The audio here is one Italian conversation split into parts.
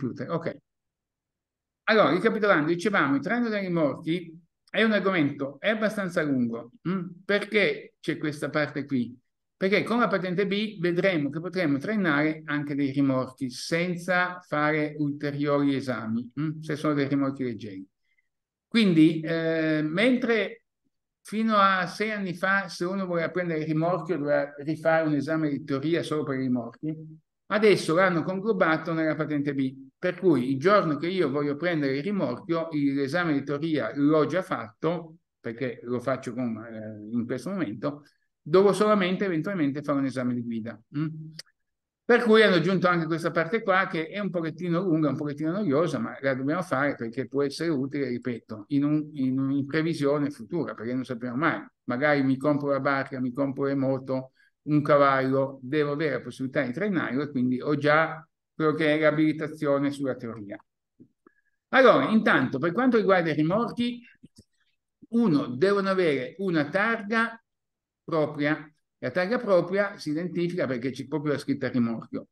computer. Ok. Allora, ricapitolando, dicevamo, il traino dei rimorchi è un argomento, è abbastanza lungo. Hm? Perché c'è questa parte qui? Perché con la patente B vedremo che potremo trainare anche dei rimorchi senza fare ulteriori esami, hm? se sono dei rimorchi leggeri. Quindi, eh, mentre fino a sei anni fa, se uno voleva prendere il rimorchio, doveva rifare un esame di teoria solo per i rimorchi, adesso l'hanno conglobato nella patente B. Per cui il giorno che io voglio prendere il rimorchio, l'esame di teoria l'ho già fatto, perché lo faccio con, eh, in questo momento, devo solamente eventualmente fare un esame di guida. Mm? Per cui hanno aggiunto anche questa parte qua che è un pochettino lunga, un pochettino noiosa, ma la dobbiamo fare perché può essere utile, ripeto, in, un, in, in previsione futura, perché non sappiamo mai. Magari mi compro la barca, mi compro le moto, un cavallo, devo avere la possibilità di trainarlo e quindi ho già quello che è l'abilitazione sulla teoria. Allora, intanto, per quanto riguarda i rimorchi, uno, devono avere una targa propria. La targa propria si identifica perché c'è proprio la scritta rimorchio.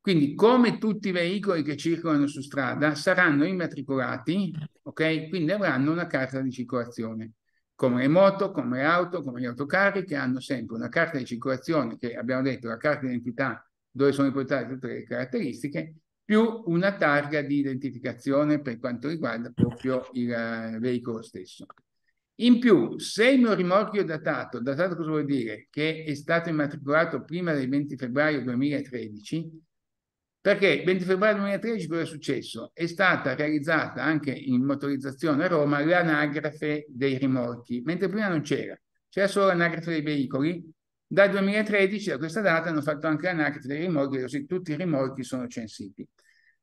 Quindi, come tutti i veicoli che circolano su strada, saranno immatricolati, ok? Quindi avranno una carta di circolazione. Come le moto, come le auto, come gli autocarri, che hanno sempre una carta di circolazione, che abbiamo detto, la carta di identità dove sono riportate tutte le caratteristiche, più una targa di identificazione per quanto riguarda proprio il uh, veicolo stesso. In più, se il mio rimorchio è datato, datato cosa vuol dire? Che è stato immatricolato prima del 20 febbraio 2013, perché il 20 febbraio 2013 cosa è successo? È stata realizzata anche in motorizzazione a Roma l'anagrafe dei rimorchi, mentre prima non c'era, c'era solo l'anagrafe dei veicoli dal 2013, da questa data, hanno fatto anche l'anagrafe dei rimorchi, così tutti i rimorchi sono censiti.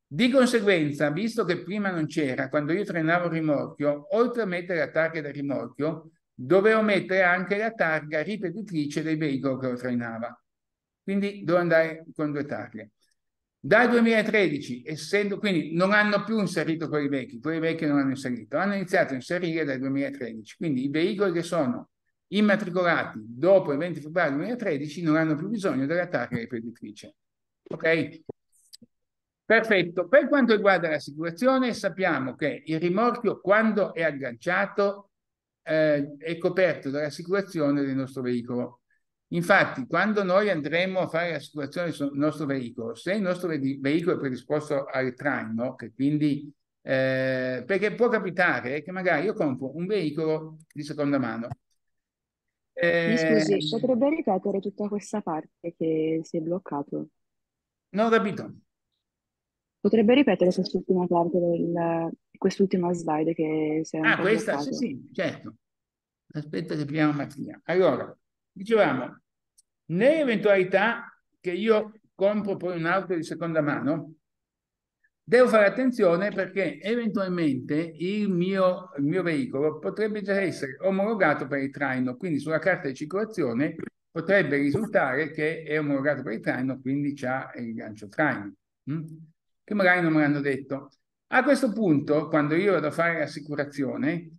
Di conseguenza, visto che prima non c'era, quando io trainavo il rimorchio, oltre a mettere la targa del rimorchio, dovevo mettere anche la targa ripetitrice del veicolo che lo trainava. Quindi devo andare con due targhe. Dal 2013, essendo, quindi non hanno più inserito quelli vecchi, quelli vecchi non hanno inserito, hanno iniziato a inserire dal 2013. Quindi i veicoli che sono immatricolati dopo il 20 febbraio 2013 non hanno più bisogno della targa ripetitrice. Ok? Perfetto. Per quanto riguarda l'assicurazione, sappiamo che il rimorchio, quando è agganciato, eh, è coperto dall'assicurazione del nostro veicolo. Infatti, quando noi andremo a fare l'assicurazione sul nostro veicolo, se il nostro veicolo è predisposto al traino, che quindi eh, perché può capitare che magari io compro un veicolo di seconda mano mi scusi, eh, potrebbe ripetere tutta questa parte che si è bloccato? non ho capito. Potrebbe ripetere quest'ultima parte del, quest'ultima slide che si è Ah, questa? Sì, bloccato? sì, certo. Aspetta che apriamo Mattia. Allora, dicevamo, nell'eventualità che io compro poi un'auto di seconda mano, Devo fare attenzione perché eventualmente il mio, il mio veicolo potrebbe già essere omologato per il traino, quindi sulla carta di circolazione potrebbe risultare che è omologato per il traino, quindi c'ha il gancio traino, hm? che magari non me l'hanno detto. A questo punto, quando io vado a fare l'assicurazione,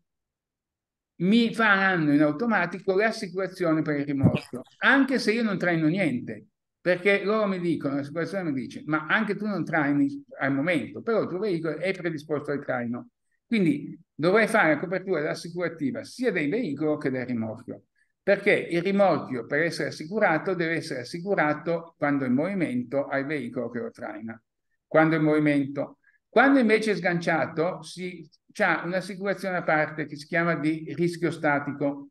mi faranno in automatico l'assicurazione per il rimorchio, anche se io non traino niente. Perché loro mi dicono, l'assicurazione mi dice, ma anche tu non traini al momento, però il tuo veicolo è predisposto al traino. Quindi dovrai fare la copertura assicurativa sia del veicolo che del rimorchio. Perché il rimorchio, per essere assicurato, deve essere assicurato quando è in movimento al veicolo che lo traina. Quando è in movimento. Quando invece è sganciato, si ha un'assicurazione a parte che si chiama di rischio statico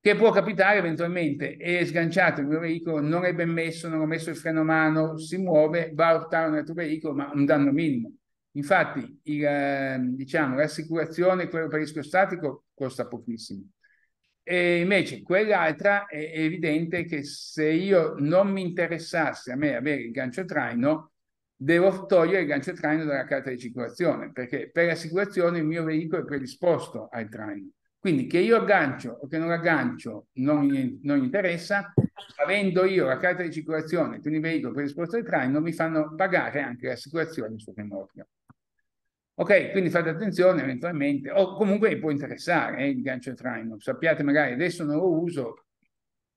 che può capitare eventualmente, è sganciato il mio veicolo, non è ben messo, non ho messo il freno a mano, si muove, va a urtare un altro veicolo, ma un danno minimo. Infatti, il, eh, diciamo, l'assicurazione, quello per rischio statico, costa pochissimo. E invece quell'altra è evidente che se io non mi interessasse a me avere il gancio traino, devo togliere il gancio traino dalla carta di circolazione, perché per l'assicurazione il mio veicolo è predisposto al traino. Quindi che io aggancio o che non aggancio non, non interessa, avendo io la carta di circolazione, quindi il veicolo predisposto al traino, mi fanno pagare anche l'assicurazione sul rimorchio. Ok, quindi fate attenzione eventualmente, o comunque può interessare eh, il gancio traino. Sappiate magari adesso non lo uso,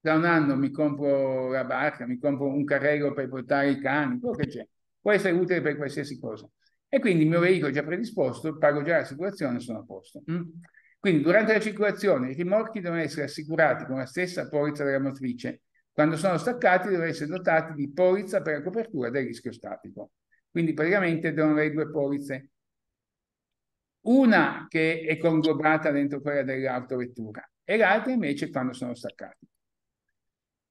tra un anno mi compro la barca, mi compro un carrello per portare i cani, quello che c'è. può essere utile per qualsiasi cosa. E quindi il mio veicolo è già predisposto, pago già l'assicurazione, sono a posto. Mm? Quindi durante la circolazione i rimorchi devono essere assicurati con la stessa polizza della motrice. Quando sono staccati devono essere dotati di polizza per la copertura del rischio statico. Quindi praticamente devono avere due polizze. Una che è conglobata dentro quella dell'autovettura e l'altra invece quando sono staccati.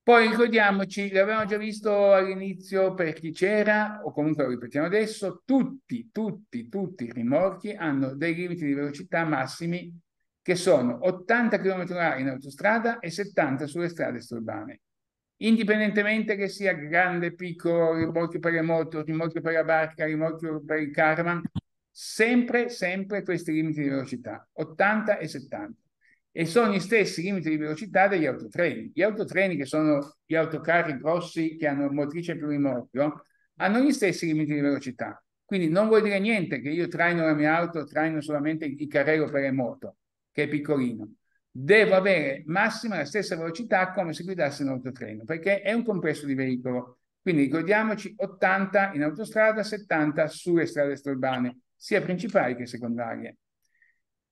Poi ricordiamoci, l'avevamo già visto all'inizio per chi c'era, o comunque lo ripetiamo adesso, tutti, tutti, tutti i rimorchi hanno dei limiti di velocità massimi che sono 80 km/h in autostrada e 70 sulle strade stradali. Indipendentemente che sia grande, piccolo, rimorchio per le moto, rimorchio per la barca, rimorchio per il caravan, sempre, sempre questi limiti di velocità, 80 e 70. E sono gli stessi limiti di velocità degli autotreni. Gli autotreni, che sono gli autocarri grossi che hanno motrice più rimorchio, hanno gli stessi limiti di velocità. Quindi non vuol dire niente che io traino la mia auto, traino solamente il carrello per le moto che è piccolino, devo avere massima la stessa velocità come se guidassi un autotreno, perché è un complesso di veicolo. Quindi ricordiamoci 80 in autostrada, 70 sulle strade stradali, sia principali che secondarie.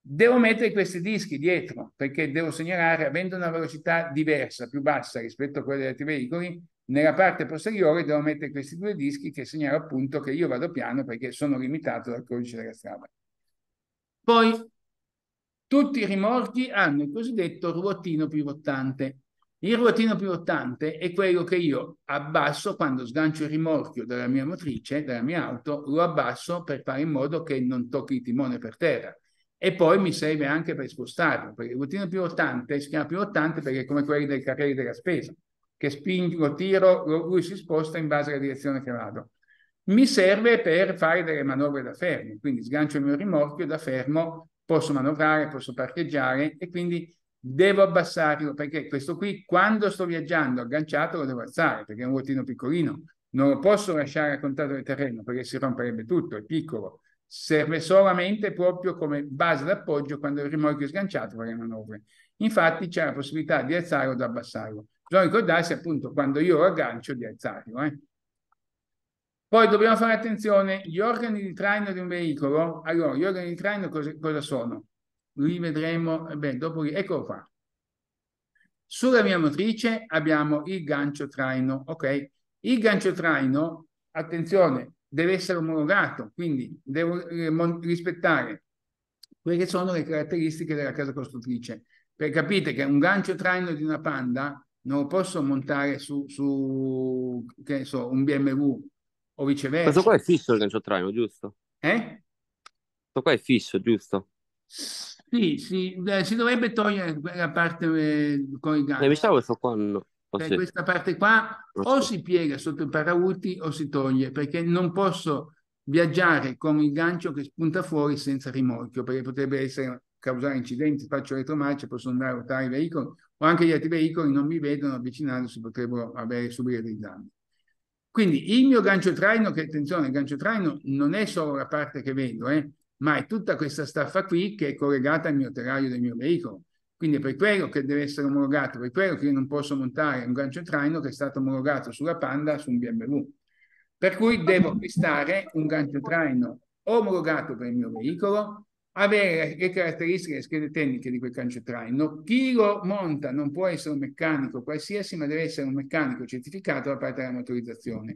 Devo mettere questi dischi dietro, perché devo segnalare, avendo una velocità diversa, più bassa rispetto a quella degli altri veicoli, nella parte posteriore devo mettere questi due dischi che segnalano appunto che io vado piano perché sono limitato dal codice della strada. Poi tutti i rimorchi hanno il cosiddetto ruotino pivotante. Il ruotino pivotante è quello che io abbasso quando sgancio il rimorchio della mia motrice, della mia auto, lo abbasso per fare in modo che non tocchi il timone per terra. E poi mi serve anche per spostarlo, perché il ruotino pivotante si chiama pivotante perché è come quelli del carrello della spesa, che spingo, tiro, lui si sposta in base alla direzione che vado. Mi serve per fare delle manovre da fermo, quindi sgancio il mio rimorchio da fermo posso manovrare, posso parcheggiare e quindi devo abbassarlo perché questo qui quando sto viaggiando agganciato lo devo alzare perché è un ruotino piccolino, non lo posso lasciare a contatto del terreno perché si romperebbe tutto, è piccolo, serve solamente proprio come base d'appoggio quando il rimorchio è sganciato per le manovre. Infatti c'è la possibilità di alzarlo o di abbassarlo. Bisogna ricordarsi appunto quando io lo aggancio di alzarlo. Eh. Poi dobbiamo fare attenzione, gli organi di traino di un veicolo, allora gli organi di traino cosa, cosa sono? Li vedremo, eh, beh, dopo, eccolo qua. Sulla mia motrice abbiamo il gancio traino, ok? Il gancio traino, attenzione, deve essere omologato, quindi devo eh, rispettare quelle che sono le caratteristiche della casa costruttrice. Per capite che un gancio traino di una Panda non lo posso montare su, su che so, un BMW o viceversa. Questo qua è fisso il gancio traino, giusto? Eh? Questo qua è fisso, giusto? Sì, sì, eh, si dovrebbe togliere la parte eh, con i ganci. Eh, mi sa questo qua no. Oh, sì. questa parte qua o sì. si piega sotto i paraurti o si toglie, perché non posso viaggiare con il gancio che spunta fuori senza rimorchio, perché potrebbe essere causare incidenti, faccio retromarcia, possono andare a ruotare i veicoli, o anche gli altri veicoli non mi vedono avvicinandosi, potrebbero avere, subire dei danni. Quindi il mio gancio traino, che attenzione, il gancio traino non è solo la parte che vedo, eh, ma è tutta questa staffa qui che è collegata al mio terrario del mio veicolo. Quindi è per quello che deve essere omologato, per quello che io non posso montare un gancio traino che è stato omologato sulla Panda su un BMW. Per cui devo acquistare un gancio traino omologato per il mio veicolo avere le caratteristiche le schede tecniche di quel gancio traino. Chi lo monta non può essere un meccanico qualsiasi, ma deve essere un meccanico certificato da parte della motorizzazione.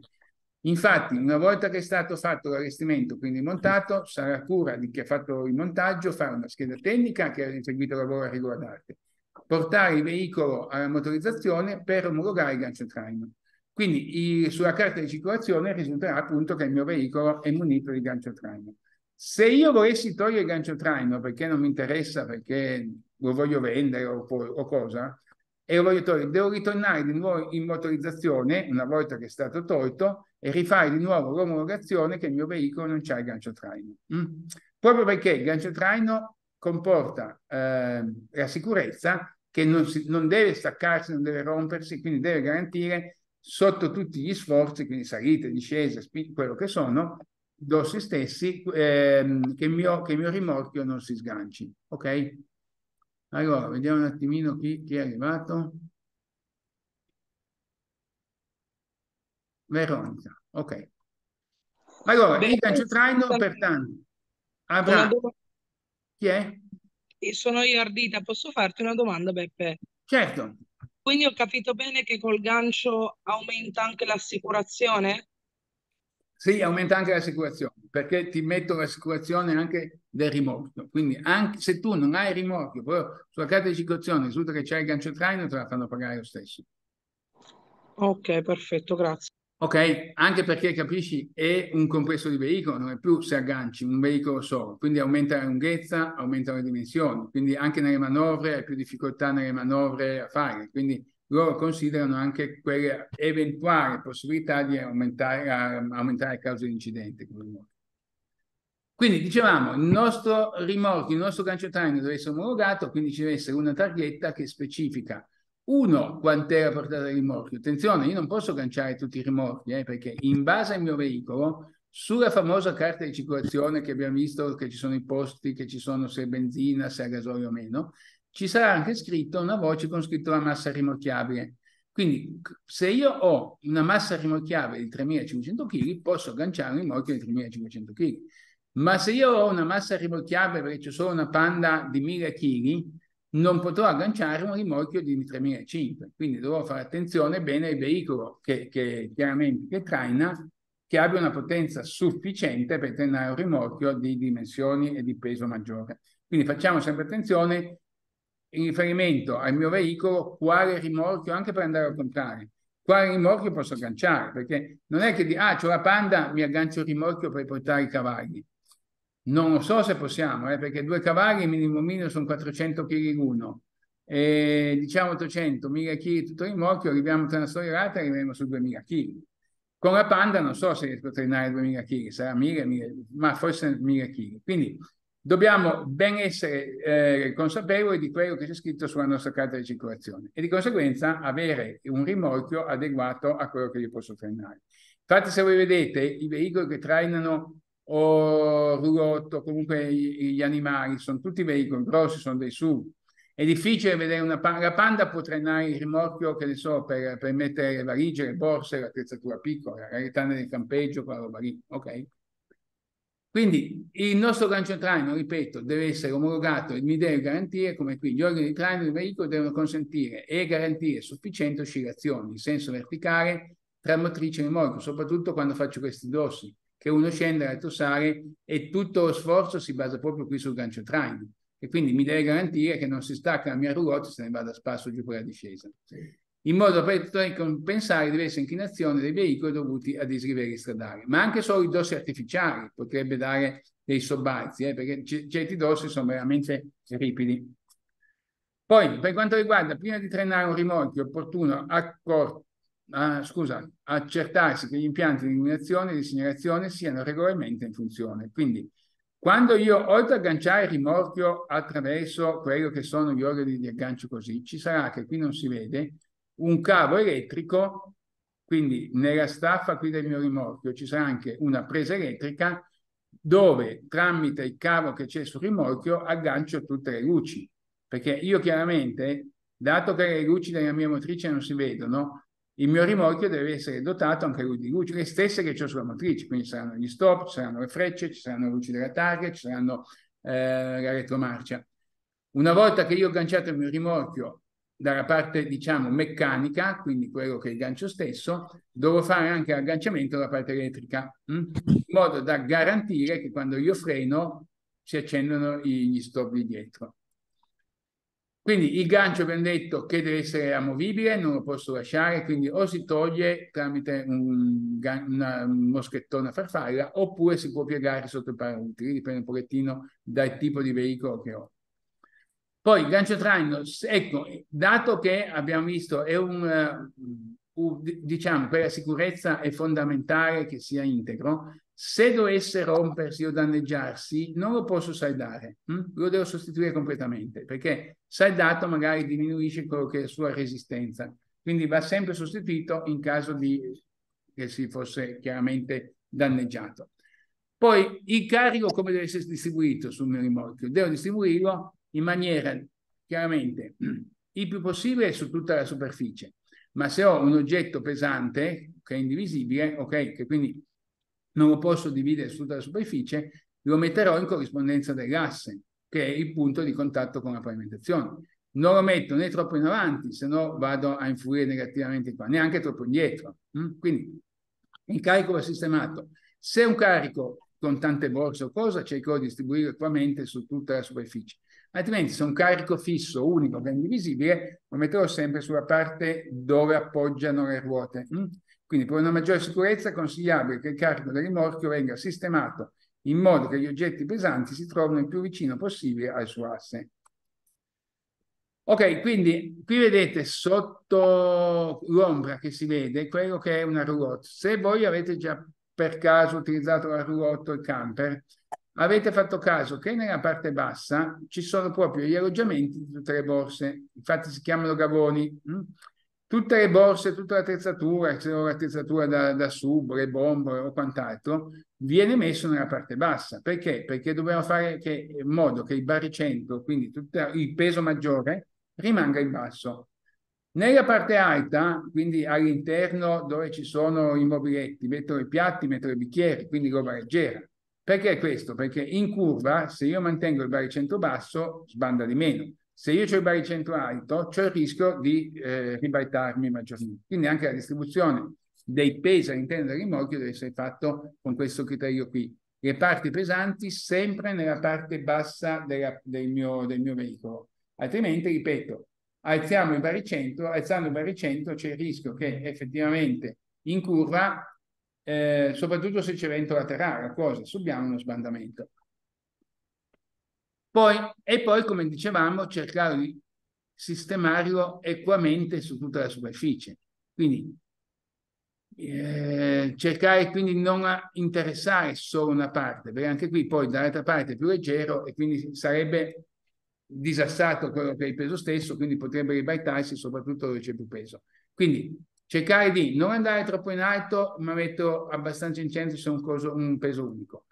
Infatti, una volta che è stato fatto l'allestimento, quindi montato, sarà cura di chi ha fatto il montaggio fare una scheda tecnica che ha eseguito il lavoro a riguardante, portare il veicolo alla motorizzazione per omologare il gancio traino. Quindi i, sulla carta di circolazione risulterà appunto che il mio veicolo è munito di gancio traino. Se io volessi togliere il gancio traino perché non mi interessa, perché lo voglio vendere o, o cosa, e lo voglio togliere, devo ritornare di nuovo in motorizzazione una volta che è stato tolto e rifare di nuovo l'omologazione che il mio veicolo non c'ha il gancio traino. Mm? Proprio perché il gancio traino comporta eh, la sicurezza che non, si, non deve staccarsi, non deve rompersi, quindi deve garantire sotto tutti gli sforzi, quindi salite, discese, quello che sono, dossi stessi ehm, che, il mio, che il mio rimorchio non si sganci. Ok? Allora, vediamo un attimino chi, chi è arrivato. Veronica, ok. Allora, Beh, il gancio traino, pertanto, avrà... Chi è? Sono io Ardita, posso farti una domanda, Beppe? Certo. Quindi ho capito bene che col gancio aumenta anche l'assicurazione? Sì, aumenta anche l'assicurazione, perché ti metto l'assicurazione anche del rimorchio. Quindi anche se tu non hai rimorchio, però sulla carta di circolazione risulta che c'è il gancio traino, te la fanno pagare lo stesso. Ok, perfetto, grazie. Ok, anche perché capisci, è un complesso di veicolo, non è più se agganci un veicolo solo, quindi aumenta la lunghezza, aumentano le dimensioni, quindi anche nelle manovre hai più difficoltà nelle manovre a fare, quindi loro considerano anche quelle eventuali possibilità di aumentare, aumentare le cause di incidente. Quindi dicevamo, il nostro rimorchio, il nostro gancio traino deve essere omologato, quindi ci deve essere una targhetta che specifica uno, quant'è la portata del rimorchio? Attenzione, io non posso ganciare tutti i rimorchi, eh, perché in base al mio veicolo, sulla famosa carta di circolazione che abbiamo visto che ci sono i posti, che ci sono se è benzina, se è gasolio o meno, ci sarà anche scritto una voce con scritto la massa rimorchiabile. Quindi se io ho una massa rimorchiabile di 3.500 kg, posso agganciare un rimorchio di 3.500 kg. Ma se io ho una massa rimorchiabile perché c'è solo una panda di 1.000 kg, non potrò agganciare un rimorchio di 3.500. Quindi dovrò fare attenzione bene al veicolo che, che chiaramente che traina, che abbia una potenza sufficiente per tenere un rimorchio di dimensioni e di peso maggiore. Quindi facciamo sempre attenzione in riferimento al mio veicolo quale rimorchio, anche per andare al contrario, quale rimorchio posso agganciare, perché non è che di, ah, c'ho la panda, mi aggancio il rimorchio per portare i cavalli. Non lo so se possiamo, eh, perché due cavalli minimo minimo sono 400 kg l'uno. E diciamo 800, 1000 kg tutto il rimorchio, arriviamo tra una storia e l'altra arriviamo su 2000 kg. Con la Panda non so se riesco a trainare 2000 kg, sarà 1000, 1000 ma forse 1000 kg. Quindi dobbiamo ben essere eh, consapevoli di quello che c'è scritto sulla nostra carta di circolazione e di conseguenza avere un rimorchio adeguato a quello che io posso trainare. Infatti se voi vedete i veicoli che trainano o roulotte o comunque gli animali, sono tutti veicoli grossi, sono dei SUV. È difficile vedere una panda, la panda può trainare il rimorchio, che ne so, per, per mettere le valigie, le borse, l'attrezzatura piccola, la retana del campeggio, quella roba lì, ok? Quindi il nostro gancio traino, ripeto, deve essere omologato e mi deve garantire, come qui, gli organi di traino del veicolo devono consentire e garantire sufficienti oscillazioni in senso verticale tra motrice e rimorchio, soprattutto quando faccio questi dossi che uno scende a tossare e tutto lo sforzo si basa proprio qui sul gancio traino e quindi mi deve garantire che non si stacca la mia roulotte se ne vada a spasso giù per la discesa. In modo da compensare diverse inclinazioni dei veicoli dovuti a dislivelli stradali. Ma anche solo i dossi artificiali potrebbe dare dei sobbalzi, eh, perché certi dossi sono veramente ripidi. Poi, per quanto riguarda, prima di trainare un rimorchio, è opportuno ah, scusa, accertarsi che gli impianti di illuminazione e di segnalazione siano regolarmente in funzione. Quindi, quando io, oltre a agganciare il rimorchio attraverso quello che sono gli organi di aggancio così, ci sarà, che qui non si vede, un cavo elettrico, quindi nella staffa qui del mio rimorchio ci sarà anche una presa elettrica dove tramite il cavo che c'è sul rimorchio aggancio tutte le luci. Perché io chiaramente, dato che le luci della mia motrice non si vedono, il mio rimorchio deve essere dotato anche lui di luci, le stesse che ho sulla motrice, quindi saranno gli stop, ci saranno le frecce, ci saranno le luci della targa, ci saranno eh, la retromarcia. Una volta che io ho agganciato il mio rimorchio dalla parte, diciamo, meccanica, quindi quello che è il gancio stesso, devo fare anche l'agganciamento della parte elettrica, mh? Hm? in modo da garantire che quando io freno si accendono gli stop di dietro. Quindi il gancio abbiamo detto che deve essere amovibile, non lo posso lasciare, quindi o si toglie tramite un, moschettone a farfalla oppure si può piegare sotto il parautili, dipende un pochettino dal tipo di veicolo che ho. Poi il gancio traino, ecco, dato che abbiamo visto è un, uh, diciamo, per la sicurezza è fondamentale che sia integro, se dovesse rompersi o danneggiarsi, non lo posso saldare, hm? lo devo sostituire completamente, perché saldato magari diminuisce quello che è la sua resistenza. Quindi va sempre sostituito in caso di che si fosse chiaramente danneggiato. Poi il carico come deve essere distribuito sul mio rimorchio? Devo distribuirlo in maniera chiaramente il più possibile su tutta la superficie, ma se ho un oggetto pesante che è indivisibile, ok, che quindi non lo posso dividere su tutta la superficie, lo metterò in corrispondenza dell'asse, che è il punto di contatto con la pavimentazione. Non lo metto né troppo in avanti, se no vado a influire negativamente qua, neanche troppo indietro. Mm? Quindi il carico va sistemato. Se un carico con tante borse o cosa, cerco di distribuirlo equamente su tutta la superficie. Altrimenti, se un carico fisso, unico, che è indivisibile, lo metterò sempre sulla parte dove appoggiano le ruote. Mm? Quindi per una maggiore sicurezza è consigliabile che il carico del rimorchio venga sistemato in modo che gli oggetti pesanti si trovino il più vicino possibile al suo asse. Ok, quindi qui vedete sotto l'ombra che si vede quello che è una roulotte. Se voi avete già per caso utilizzato la roulotte o il camper, avete fatto caso che nella parte bassa ci sono proprio gli alloggiamenti di tutte le borse, infatti si chiamano gavoni. Hm? Tutte le borse, tutta l'attrezzatura, se ho l'attrezzatura da, da sub, le bombole o quant'altro, viene messo nella parte bassa. Perché? Perché dobbiamo fare che, in modo che il baricentro, quindi tutto il peso maggiore, rimanga in basso. Nella parte alta, quindi all'interno dove ci sono i mobiletti, metto i piatti, metto i bicchieri, quindi roba leggera. Perché questo? Perché in curva, se io mantengo il baricentro basso, sbanda di meno. Se io ho il baricentro alto, c'è il rischio di eh, ribaltarmi maggiormente. Quindi anche la distribuzione dei pesi all'interno del rimorchio deve essere fatto con questo criterio qui. Le parti pesanti sempre nella parte bassa della, del, mio, del mio veicolo. Altrimenti, ripeto, alziamo il baricentro, alzando il baricentro c'è il rischio che effettivamente in curva, eh, soprattutto se c'è vento laterale, cosa, subiamo uno sbandamento. Poi, e poi, come dicevamo, cercare di sistemarlo equamente su tutta la superficie. Quindi eh, cercare quindi di non interessare solo una parte, perché anche qui poi dall'altra parte è più leggero e quindi sarebbe disassato quello che è il peso stesso, quindi potrebbe ribaltarsi soprattutto dove c'è più peso. Quindi cercare di non andare troppo in alto, ma metto abbastanza in centro se un, un peso unico.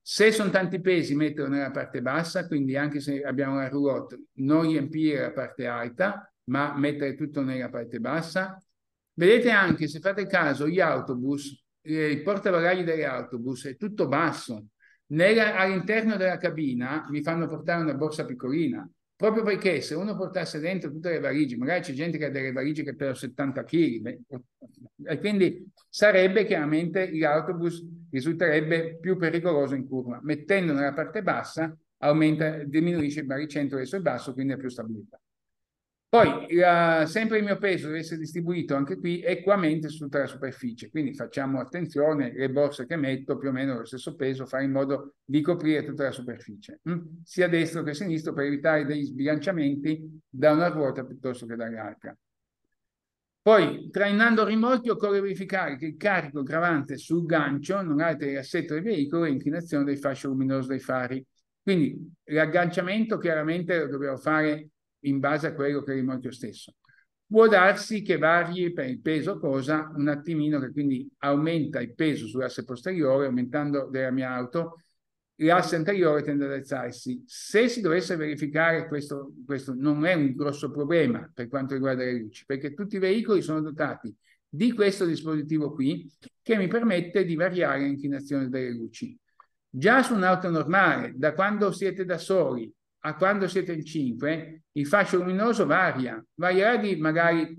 Se sono tanti pesi, metterlo nella parte bassa, quindi anche se abbiamo la roulotte, non riempire la parte alta, ma mettere tutto nella parte bassa. Vedete anche, se fate caso, gli autobus, eh, il portabagagli degli autobus è tutto basso. all'interno della cabina mi fanno portare una borsa piccolina, proprio perché se uno portasse dentro tutte le valigie, magari c'è gente che ha delle valigie che per 70 kg, e quindi sarebbe chiaramente l'autobus risulterebbe più pericoloso in curva. Mettendo nella parte bassa aumenta, diminuisce il baricentro verso il basso, quindi ha più stabilità. Poi la, sempre il mio peso deve essere distribuito anche qui equamente su tutta la superficie, quindi facciamo attenzione, le borse che metto più o meno lo stesso peso, fare in modo di coprire tutta la superficie, hm? sia destro che sinistro per evitare degli sbilanciamenti da una ruota piuttosto che dall'altra. Poi, trainando rimorchio, occorre verificare che il carico gravante sul gancio non alteri l'assetto del veicolo e l'inclinazione del fascio luminoso dei fari. Quindi l'agganciamento chiaramente lo dobbiamo fare in base a quello che è il rimorchio stesso. Può darsi che vari per il peso cosa un attimino, che quindi aumenta il peso sull'asse posteriore, aumentando della mia auto, l'asse anteriore tende ad alzarsi. Se si dovesse verificare questo, questo non è un grosso problema per quanto riguarda le luci, perché tutti i veicoli sono dotati di questo dispositivo qui che mi permette di variare l'inclinazione delle luci. Già su un'auto normale, da quando siete da soli a quando siete in 5, il fascio luminoso varia, varierà di magari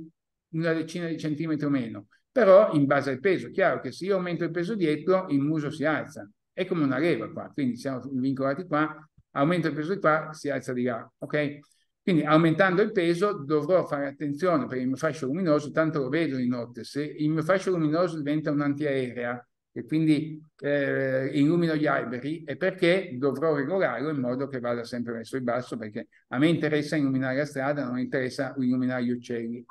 una decina di centimetri o meno, però in base al peso. Chiaro che se io aumento il peso dietro, il muso si alza. È come una leva qua, quindi siamo vincolati qua, aumento il peso di qua, si alza di là, ok? Quindi aumentando il peso dovrò fare attenzione per il mio fascio luminoso, tanto lo vedo di notte, se il mio fascio luminoso diventa un'antiaerea e quindi eh, illumino gli alberi, è perché dovrò regolarlo in modo che vada sempre verso il basso, perché a me interessa illuminare la strada, non interessa illuminare gli uccelli.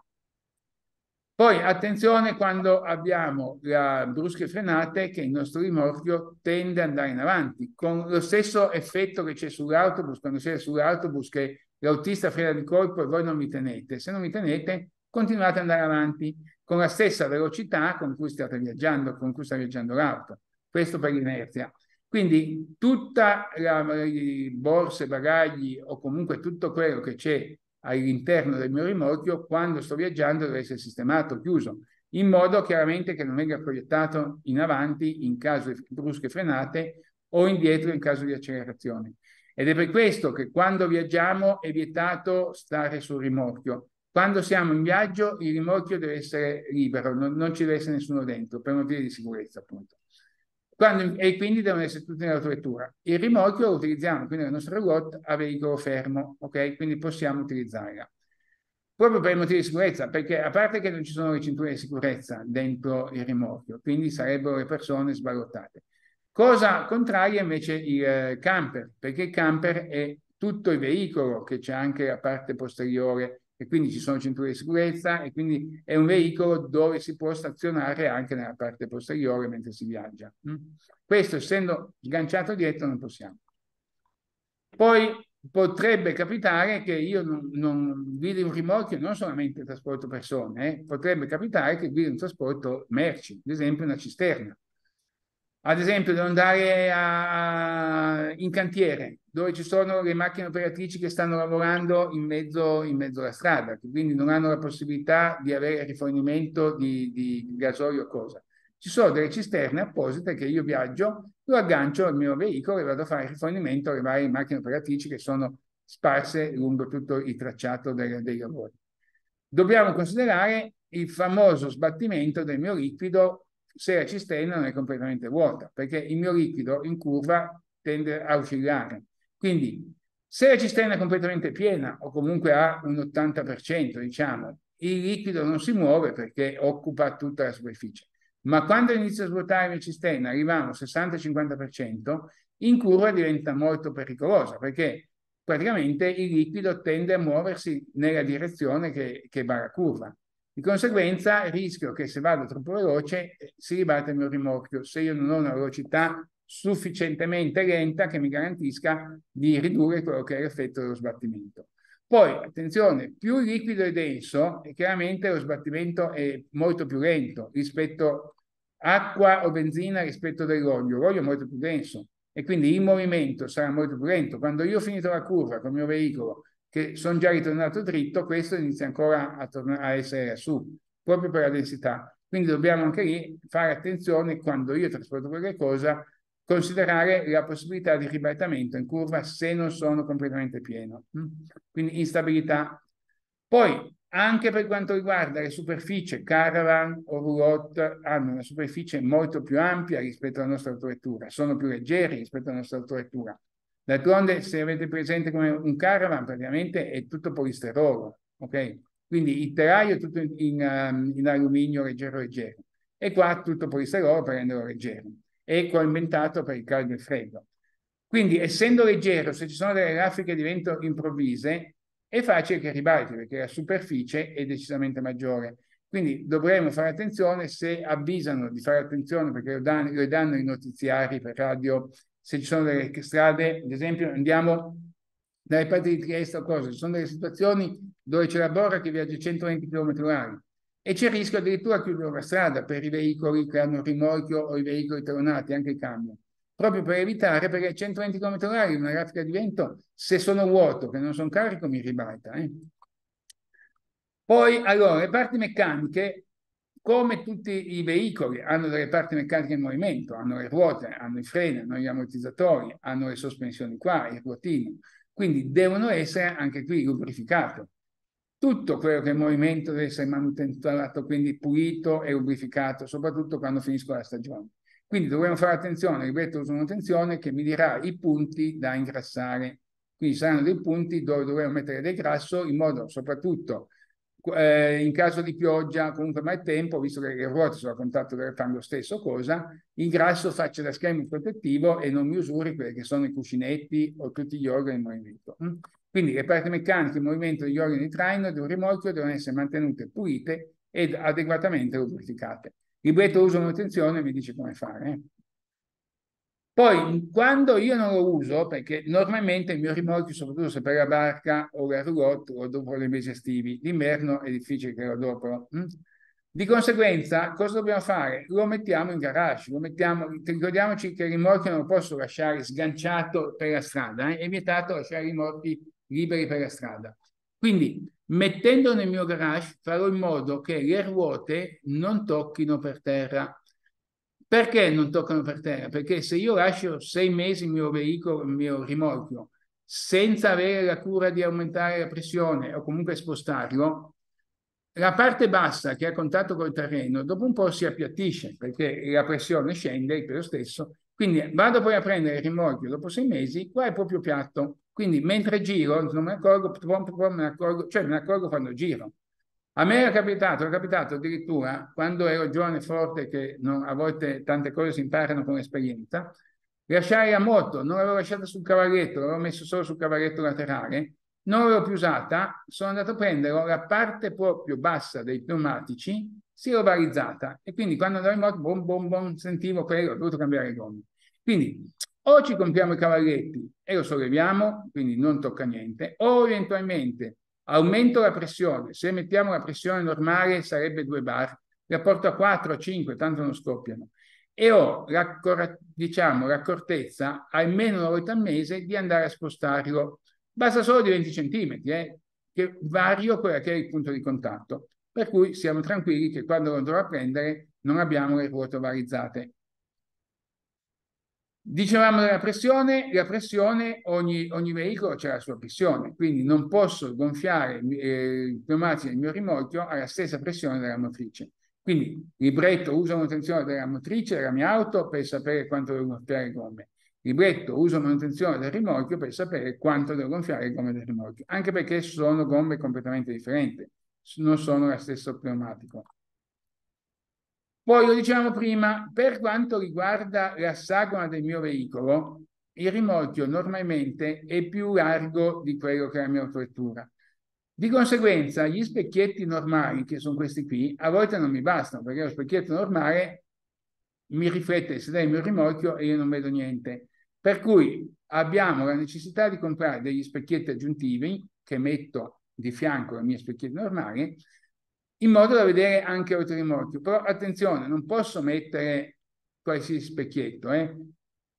Poi attenzione quando abbiamo le brusche frenate che il nostro rimorchio tende ad andare in avanti, con lo stesso effetto che c'è sull'autobus, quando siete sull'autobus che l'autista frena di colpo e voi non mi tenete. Se non mi tenete, continuate ad andare avanti con la stessa velocità con cui state viaggiando, con cui sta viaggiando l'auto. Questo per l'inerzia. Quindi tutta la, le borse, bagagli o comunque tutto quello che c'è all'interno del mio rimorchio, quando sto viaggiando deve essere sistemato, chiuso. in modo chiaramente che non venga proiettato in avanti in caso di brusche frenate o indietro in caso di accelerazione. Ed è per questo che quando viaggiamo è vietato stare sul rimorchio. Quando siamo in viaggio il rimorchio deve essere libero, non, non ci deve essere nessuno dentro, per motivi di sicurezza appunto. Quando, e quindi devono essere tutti nell'autovettura. Il rimorchio lo utilizziamo, quindi la nostra roulotte a veicolo fermo, ok? Quindi possiamo utilizzarla. Proprio per motivi di sicurezza, perché a parte che non ci sono le cinture di sicurezza dentro il rimorchio, quindi sarebbero le persone sballottate. Cosa contraria invece il camper, perché il camper è tutto il veicolo che c'è anche la parte posteriore e quindi ci sono cinture di sicurezza e quindi è un veicolo dove si può stazionare anche nella parte posteriore mentre si viaggia. Mm? Questo essendo sganciato dietro non possiamo. Poi potrebbe capitare che io non, non guidi un rimorchio non solamente trasporto persone, eh? potrebbe capitare che guidi un trasporto merci, ad esempio una cisterna. Ad esempio, devo andare a, in cantiere, dove ci sono le macchine operatrici che stanno lavorando in mezzo, in mezzo alla strada, che quindi non hanno la possibilità di avere rifornimento di, di gasolio o cosa. Ci sono delle cisterne apposite che io viaggio, lo aggancio al mio veicolo e vado a fare rifornimento alle varie macchine operatrici che sono sparse lungo tutto il tracciato dei, dei lavori. Dobbiamo considerare il famoso sbattimento del mio liquido se la cisterna non è completamente vuota, perché il mio liquido in curva tende a oscillare. Quindi, se la cisterna è completamente piena o comunque ha un 80%, diciamo, il liquido non si muove perché occupa tutta la superficie. Ma quando inizia a svuotare la cisterna, arriviamo al 60-50%, in curva diventa molto pericolosa perché praticamente il liquido tende a muoversi nella direzione che, che va la curva. Di conseguenza rischio che se vado troppo veloce eh, si ribatte il mio rimorchio se io non ho una velocità sufficientemente lenta che mi garantisca di ridurre quello che è l'effetto dello sbattimento. Poi, attenzione, più il liquido è denso, chiaramente lo sbattimento è molto più lento rispetto acqua o benzina rispetto dell'olio. L'olio è molto più denso e quindi il movimento sarà molto più lento. Quando io ho finito la curva con il mio veicolo che sono già ritornato dritto, questo inizia ancora a, a essere su, proprio per la densità. Quindi dobbiamo anche lì fare attenzione quando io trasporto qualcosa, considerare la possibilità di ribaltamento in curva se non sono completamente pieno. Mm? Quindi instabilità. Poi, anche per quanto riguarda le superfici, caravan o roulotte hanno una superficie molto più ampia rispetto alla nostra autovettura, sono più leggeri rispetto alla nostra autovettura. D'altronde, se avete presente come un caravan, praticamente è tutto polistirolo, ok? Quindi il telaio è tutto in, in, in alluminio leggero leggero. E qua tutto polistirolo per renderlo leggero. E coinventato per il caldo e il freddo. Quindi, essendo leggero, se ci sono delle raffiche di vento improvvise, è facile che ribalti, perché la superficie è decisamente maggiore. Quindi dovremo fare attenzione se avvisano di fare attenzione, perché lo danno, lo danno i notiziari per radio se ci sono delle strade, ad esempio andiamo dalle parti di Trieste o cose, ci sono delle situazioni dove c'è la borra che viaggia 120 km h e c'è il rischio addirittura di chiudere la strada per i veicoli che hanno rimorchio o i veicoli tronati, anche i camion, proprio per evitare, perché 120 km h in una raffica di vento, se sono vuoto, che non sono carico, mi ribalta. Eh? Poi, allora, le parti meccaniche come tutti i veicoli hanno delle parti meccaniche in movimento, hanno le ruote, hanno i freni, hanno gli ammortizzatori, hanno le sospensioni qua, il ruotino, quindi devono essere anche qui lubrificati. Tutto quello che è in movimento deve essere manutenuto, quindi pulito e lubrificato, soprattutto quando finisco la stagione. Quindi dovremo fare attenzione, ripeto, uso manutenzione che mi dirà i punti da ingrassare. Quindi saranno dei punti dove dovremo mettere del grasso in modo soprattutto eh, in caso di pioggia, comunque mai tempo, visto che le ruote sono a contatto del fanno lo stesso cosa, il grasso faccia da schermo protettivo e non mi usuri quelli che sono i cuscinetti o tutti gli organi in movimento. Mm? Quindi le parti meccaniche in movimento degli organi di traino di un rimorchio devono essere mantenute pulite ed adeguatamente lubrificate. Il libretto uso manutenzione mi dice come fare. Poi, quando io non lo uso, perché normalmente il mio rimorchio, soprattutto se per la barca o la roulotte, lo dopo nei mesi estivi, d'inverno è difficile che lo dopo. Hm? Di conseguenza, cosa dobbiamo fare? Lo mettiamo in garage, lo mettiamo, ricordiamoci che il rimorchio non lo posso lasciare sganciato per la strada, eh? è vietato lasciare i rimorchi liberi per la strada. Quindi mettendo nel mio garage farò in modo che le ruote non tocchino per terra. Perché non toccano per terra? Perché se io lascio sei mesi il mio veicolo, il mio rimorchio, senza avere la cura di aumentare la pressione o comunque spostarlo, la parte bassa che ha contatto col terreno dopo un po' si appiattisce perché la pressione scende per lo stesso. Quindi vado poi a prendere il rimorchio dopo sei mesi, qua è proprio piatto. Quindi mentre giro non ne accorgo, ne accorgo, cioè me ne accorgo quando giro. A me era capitato, era capitato addirittura quando ero giovane e forte, che non, a volte tante cose si imparano con esperienza, lasciare la moto, non l'avevo lasciata sul cavalletto, l'avevo messo solo sul cavalletto laterale, non l'avevo più usata, sono andato a prendere la parte proprio bassa dei pneumatici, si è ovalizzata e quindi quando andavo in moto, bom, bom, bom, sentivo quello, ho dovuto cambiare i gomme. Quindi o ci compriamo i cavalletti e lo solleviamo, quindi non tocca niente, o eventualmente aumento la pressione. Se mettiamo la pressione normale sarebbe 2 bar, la porto a 4 o 5, tanto non scoppiano. E ho diciamo, l'accortezza almeno una volta al mese di andare a spostarlo. Basta solo di 20 cm, eh, che vario quello che è il punto di contatto. Per cui siamo tranquilli che quando lo andrò a prendere non abbiamo le ruote ovalizzate. Dicevamo della pressione, la pressione, ogni, ogni veicolo ha la sua pressione, quindi non posso gonfiare eh, i pneumatici del mio rimorchio alla stessa pressione della motrice. Quindi il libretto usa manutenzione della motrice della mia auto per sapere quanto devo gonfiare le gomme. Il libretto usa manutenzione del rimorchio per sapere quanto devo gonfiare le gomme del rimorchio, anche perché sono gomme completamente differenti, non sono lo stesso pneumatico. Poi lo dicevamo prima, per quanto riguarda la sagoma del mio veicolo, il rimorchio normalmente è più largo di quello che è la mia autovettura. Di conseguenza, gli specchietti normali, che sono questi qui, a volte non mi bastano, perché lo specchietto normale mi riflette se dai il mio rimorchio e io non vedo niente. Per cui abbiamo la necessità di comprare degli specchietti aggiuntivi che metto di fianco ai miei specchietti normali in modo da vedere anche oltre rimorchio. Però attenzione, non posso mettere qualsiasi specchietto, eh?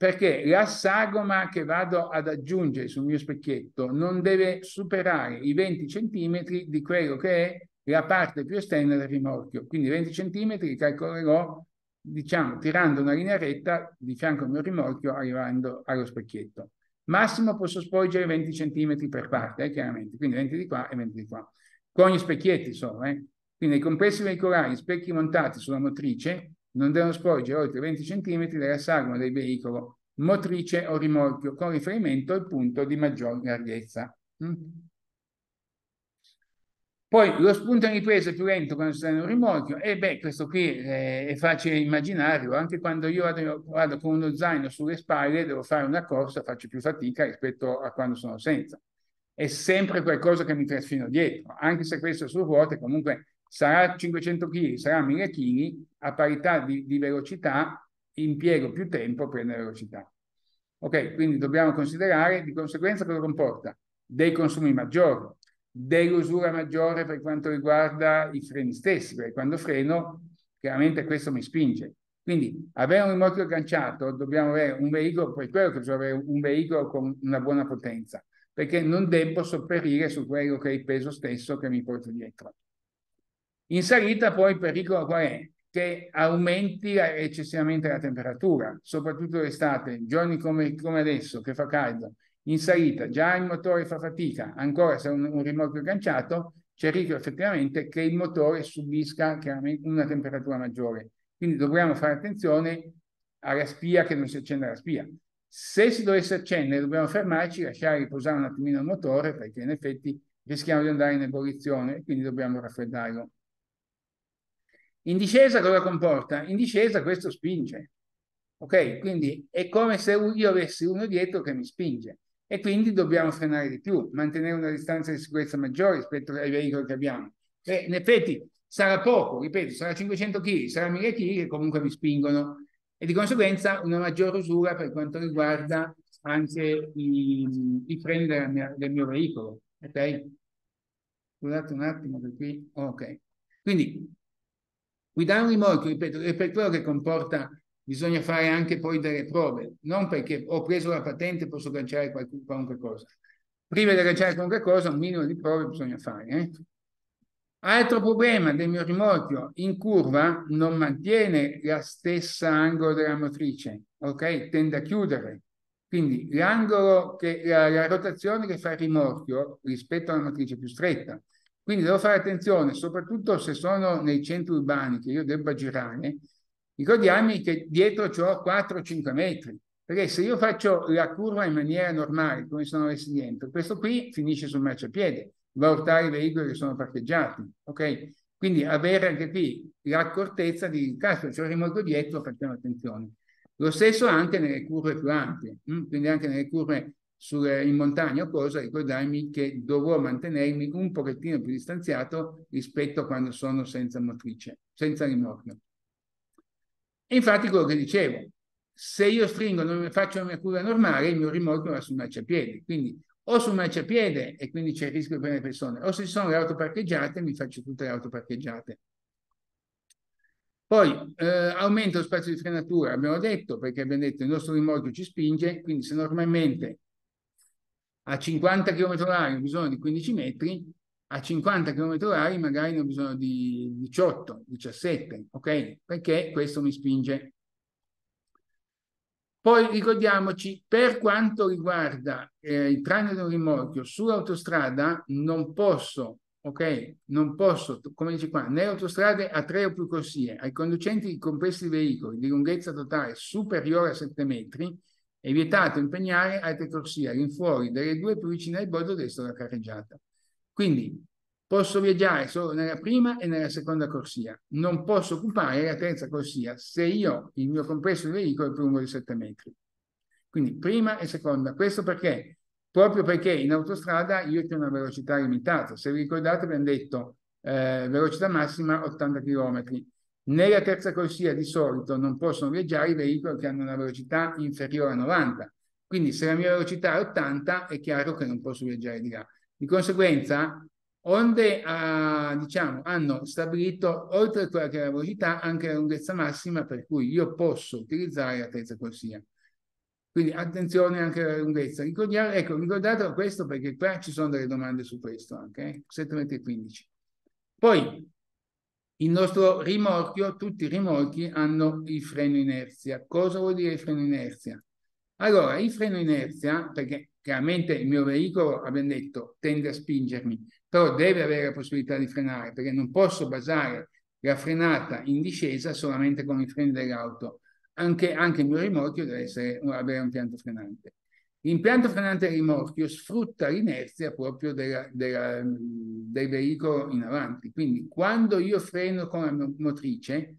perché la sagoma che vado ad aggiungere sul mio specchietto non deve superare i 20 cm di quello che è la parte più esterna del rimorchio. Quindi 20 cm calcolerò, diciamo, tirando una linea retta di fianco al mio rimorchio arrivando allo specchietto. Massimo posso sporgere 20 cm per parte, eh, chiaramente, quindi 20 di qua e 20 di qua. Con gli specchietti sono, eh? Quindi i compressi veicolari, specchi montati sulla motrice, non devono sporgere oltre 20 cm dalla sagoma del veicolo, motrice o rimorchio, con riferimento al punto di maggior larghezza. Mm? Poi lo spunto in ripresa è più lento quando si sta in un rimorchio, e beh, questo qui eh, è facile immaginarlo, anche quando io vado, vado, con uno zaino sulle spalle, devo fare una corsa, faccio più fatica rispetto a quando sono senza. È sempre qualcosa che mi trascino dietro, anche se questo su ruote comunque sarà 500 kg, sarà 1000 kg, a parità di, di velocità impiego più tempo per la velocità. Ok, quindi dobbiamo considerare di conseguenza cosa comporta? Dei consumi maggiori, dell'usura maggiore per quanto riguarda i freni stessi, perché quando freno chiaramente questo mi spinge. Quindi avere un rimorchio agganciato dobbiamo avere un veicolo, per quello che bisogna avere un veicolo con una buona potenza, perché non devo sopperire su quello che è il peso stesso che mi porto dietro. In salita poi il pericolo qual è? Che aumenti eccessivamente la temperatura, soprattutto d'estate, giorni come, come, adesso che fa caldo, in salita già il motore fa fatica, ancora se un, un rimorchio agganciato, c'è il rischio effettivamente che il motore subisca chiaramente una temperatura maggiore. Quindi dobbiamo fare attenzione alla spia che non si accenda la spia. Se si dovesse accendere dobbiamo fermarci, lasciare riposare un attimino il motore perché in effetti rischiamo di andare in ebollizione e quindi dobbiamo raffreddarlo. In discesa cosa comporta? In discesa questo spinge. Ok? Quindi è come se io avessi uno dietro che mi spinge e quindi dobbiamo frenare di più, mantenere una distanza di sicurezza maggiore rispetto ai veicoli che abbiamo. E in effetti sarà poco, ripeto, sarà 500 kg, sarà 1000 kg che comunque mi spingono e di conseguenza una maggiore usura per quanto riguarda anche i, i freni mia, del mio veicolo. Ok? Scusate un attimo che qui... Ok. Quindi Guidare un rimorchio, ripeto, è per quello che comporta, bisogna fare anche poi delle prove, non perché ho preso la patente e posso cancellare qualunque cosa. prima di agganciare qualunque cosa, un minimo di prove bisogna fare. Eh? Altro problema del mio rimorchio, in curva non mantiene la stessa angolo della motrice, ok? Tende a chiudere. Quindi l'angolo che, la, la rotazione che fa il rimorchio rispetto alla matrice più stretta. Quindi devo fare attenzione, soprattutto se sono nei centri urbani che io debba girare, ricordiamoci che dietro ho 4-5 metri, perché se io faccio la curva in maniera normale, come se non avessi dentro, questo qui finisce sul marciapiede, va a urtare i veicoli che sono parcheggiati, ok? Quindi avere anche qui l'accortezza di, caso c'è un rimorchio dietro, facciamo attenzione. Lo stesso anche nelle curve più ampie, hm? quindi anche nelle curve sul, in montagna o cosa, ricordarmi che dovrò mantenermi un pochettino più distanziato rispetto a quando sono senza motrice, senza rimorchio. E infatti quello che dicevo, se io stringo, non faccio la mia curva normale, il mio rimorchio va sul marciapiede, quindi o sul marciapiede e quindi c'è il rischio di prendere persone, o se ci sono le auto parcheggiate mi faccio tutte le auto parcheggiate. Poi eh, aumento lo spazio di frenatura, abbiamo detto, perché abbiamo detto il nostro rimorchio ci spinge, quindi se normalmente a 50 km h ho bisogno di 15 metri, a 50 km h magari ne ho bisogno di 18, 17, ok? Perché questo mi spinge. Poi ricordiamoci, per quanto riguarda eh, il traino di un rimorchio sull'autostrada, non posso, ok? Non posso, come dice qua, nelle autostrade a tre o più corsie, ai conducenti di complessi veicoli di lunghezza totale superiore a 7 metri, è vietato impegnare altre corsie all'infuori delle due più vicine al bordo destro della carreggiata. Quindi posso viaggiare solo nella prima e nella seconda corsia. Non posso occupare la terza corsia se io, il mio complesso di veicolo è più lungo di 7 metri. Quindi prima e seconda. Questo perché? Proprio perché in autostrada io ho una velocità limitata. Se vi ricordate abbiamo detto eh, velocità massima 80 km. Nella terza corsia di solito non possono viaggiare i veicoli che hanno una velocità inferiore a 90. Quindi se la mia velocità è 80 è chiaro che non posso viaggiare di là. Di conseguenza onde uh, diciamo, hanno stabilito oltre quella che è la velocità anche la lunghezza massima per cui io posso utilizzare la terza corsia. Quindi attenzione anche alla lunghezza. Ricordiamo, ecco, ricordate questo perché qua ci sono delle domande su questo anche, eh? 7 metri e 15. Poi il nostro rimorchio, tutti i rimorchi hanno il freno inerzia. Cosa vuol dire il freno inerzia? Allora, il freno inerzia, perché chiaramente il mio veicolo, abbiamo detto, tende a spingermi, però deve avere la possibilità di frenare perché non posso basare la frenata in discesa solamente con i freni dell'auto. Anche, anche, il mio rimorchio deve essere, avere un impianto frenante. L'impianto frenante del rimorchio sfrutta l'inerzia proprio della, della, del veicolo in avanti. Quindi quando io freno con la motrice,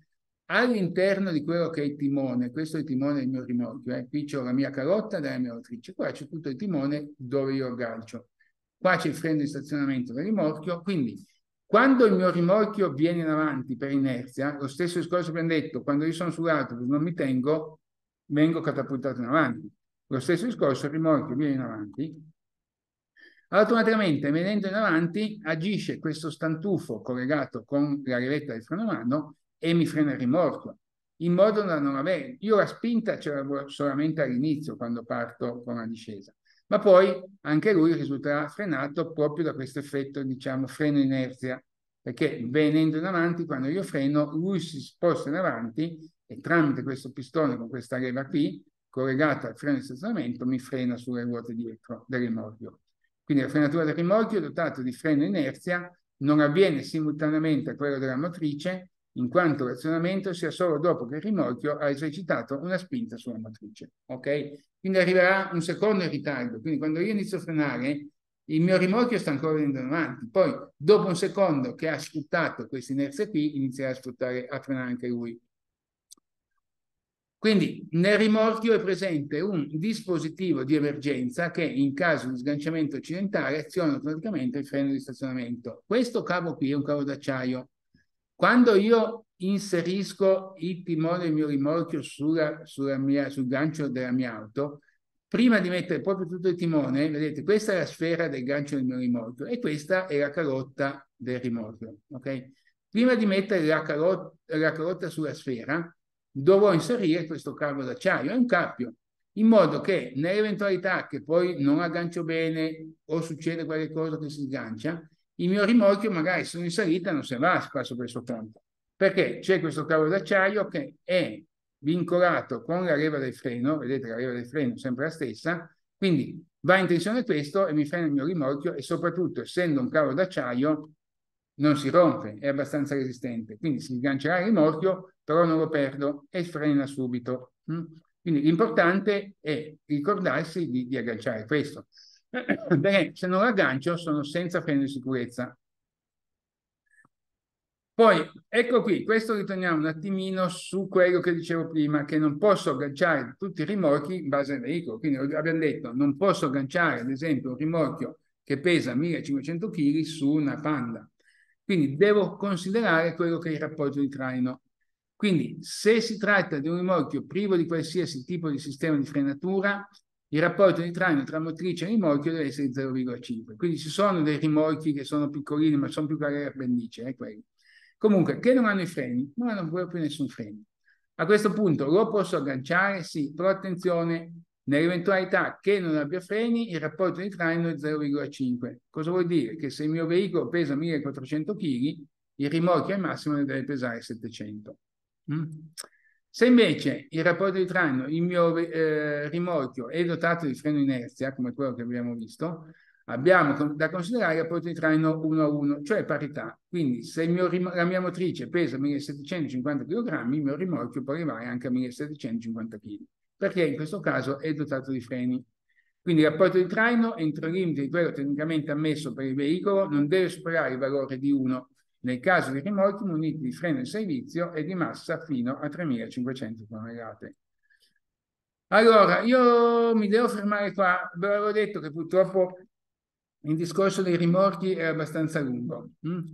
all'interno di quello che è il timone, questo è il timone del mio rimorchio, eh? qui c'ho la mia calotta della mia motrice, qua c'è tutto il timone dove io aggancio. Qua c'è il freno di stazionamento del rimorchio, quindi quando il mio rimorchio viene in avanti per inerzia, lo stesso discorso che abbiamo detto, quando io sono sull'autobus non mi tengo, vengo catapultato in avanti. Lo stesso discorso, il rimorchio viene in avanti, automaticamente venendo in avanti agisce questo stantufo collegato con la rivetta del freno a mano e mi frena il rimorchio, in modo da non avere... Io la spinta ce l'avevo solamente all'inizio, quando parto con la discesa ma poi anche lui risulterà frenato proprio da questo effetto, diciamo, freno inerzia, perché venendo in avanti, quando io freno, lui si sposta in avanti e tramite questo pistone con questa leva qui, collegata al freno di stazionamento, mi frena sulle ruote dietro del rimorchio. Quindi la frenatura del rimorchio dotata di freno inerzia non avviene simultaneamente a quello della motrice, in quanto l'azionamento sia solo dopo che il rimorchio ha esercitato una spinta sulla motrice. Ok? Quindi arriverà un secondo in ritardo. Quindi quando io inizio a frenare, il mio rimorchio sta ancora venendo avanti. Poi, dopo un secondo che ha sfruttato questa inerzia qui, inizierà a sfruttare, a frenare anche lui. Quindi nel rimorchio è presente un dispositivo di emergenza che in caso di sganciamento occidentale aziona automaticamente il freno di stazionamento. Questo cavo qui è un cavo d'acciaio quando io inserisco il timone del mio rimorchio sulla, sulla mia, sul gancio della mia auto, prima di mettere proprio tutto il timone, vedete, questa è la sfera del gancio del mio rimorchio e questa è la calotta del rimorchio, ok? Prima di mettere la calotta, la calotta sulla sfera, dovrò inserire questo cavo d'acciaio, è un cappio. in modo che nell'eventualità che poi non aggancio bene o succede qualcosa che si sgancia, il mio rimorchio magari sono in salita non se va a spasso per il suo conto, perché c'è questo cavo d'acciaio che è vincolato con la leva del freno, vedete la leva del freno è sempre la stessa, quindi va in tensione questo e mi frena il mio rimorchio e soprattutto essendo un cavo d'acciaio non si rompe, è abbastanza resistente, quindi si sgancerà il rimorchio, però non lo perdo e frena subito. Mm? Quindi l'importante è ricordarsi di, di agganciare questo, perché se non lo aggancio sono senza freno di sicurezza. Poi, ecco qui, questo ritorniamo un attimino su quello che dicevo prima, che non posso agganciare tutti i rimorchi in base al veicolo. Quindi abbiamo detto, non posso agganciare, ad esempio, un rimorchio che pesa 1500 kg su una Panda. Quindi devo considerare quello che è il rapporto di traino. Quindi se si tratta di un rimorchio privo di qualsiasi tipo di sistema di frenatura, il rapporto di traino tra motrice e rimorchio deve essere 0,5. Quindi ci sono dei rimorchi che sono piccolini, ma sono più che l'erbendice, eh, quelli. Comunque, che non hanno i freni, non hanno proprio nessun freno. A questo punto lo posso agganciare? Sì, però attenzione, nell'eventualità che non abbia freni, il rapporto di traino è 0,5. Cosa vuol dire? Che se il mio veicolo pesa 1400 kg, il rimorchio al massimo ne deve pesare 700. Mm? Se invece il rapporto di traino, il mio eh, rimorchio è dotato di freno inerzia, come quello che abbiamo visto, abbiamo da considerare il rapporto di traino 1 a 1, cioè parità. Quindi se mio, la mia motrice pesa 1750 kg, il mio rimorchio può arrivare anche a 1750 kg, perché in questo caso è dotato di freni. Quindi il rapporto di traino entro i limiti di quello tecnicamente ammesso per il veicolo non deve superare il valore di 1 nel caso di rimorchi muniti di freno di servizio e di massa fino a 3500 km. Allora, io mi devo fermare qua. Vi avevo detto che purtroppo il discorso dei rimorchi è abbastanza lungo. Mm?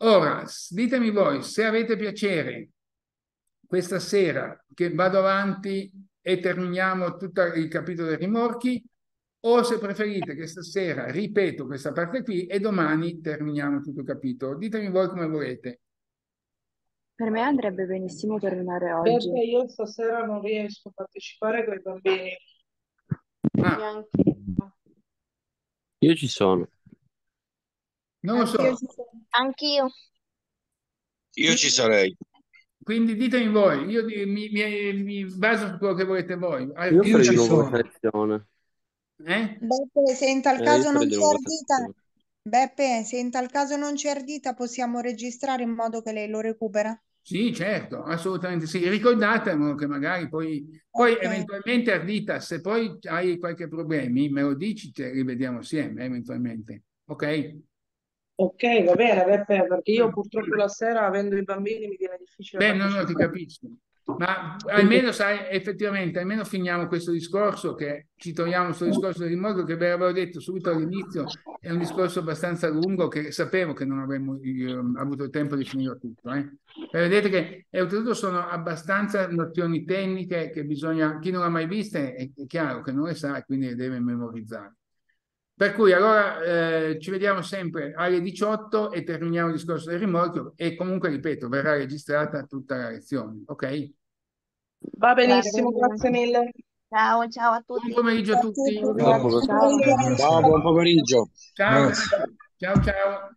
Ora, ditemi voi, se avete piacere, questa sera che vado avanti e terminiamo tutto il capitolo dei rimorchi, o se preferite che stasera ripeto questa parte qui e domani terminiamo tutto il capitolo. Ditemi voi come volete. Per me andrebbe benissimo terminare oggi. Perché io stasera non riesco a partecipare con i bambini. Ah. Io ci sono. Non lo so. Anch'io. Io ci sarei. Quindi ditemi voi, io mi, mi, mi baso su quello che volete voi. Io, io ci sono. Selezione. Eh? Beppe, se in tal eh, caso non c'è ardita, Beppe, se in tal caso non c'è ardita, possiamo registrare in modo che lei lo recupera? Sì, certo, assolutamente sì. Ricordatemi che magari poi, poi okay. eventualmente Ardita, se poi hai qualche problema, me lo dici, te rivediamo assieme eventualmente. Ok? Ok, va bene, Beppe, perché io purtroppo la sera, avendo i bambini, mi viene difficile. Beh, no, no, ti capisco. Ma almeno sai, effettivamente, almeno finiamo questo discorso che ci togliamo questo discorso del rimorchio che vi avevo detto subito all'inizio, è un discorso abbastanza lungo che sapevo che non avremmo eh, avuto il tempo di finire tutto. Eh. Vedete che oltretutto sono abbastanza nozioni tecniche che bisogna, chi non l'ha mai viste è, è chiaro che non le sa e quindi le deve memorizzare. Per cui allora eh, ci vediamo sempre alle 18 e terminiamo il discorso del rimorchio e comunque, ripeto, verrà registrata tutta la lezione, ok? Va benissimo, grazie mille. Ciao, ciao a tutti. Buon pomeriggio a tutti. Ciao, ciao buon pomeriggio. Ciao, ciao, ciao.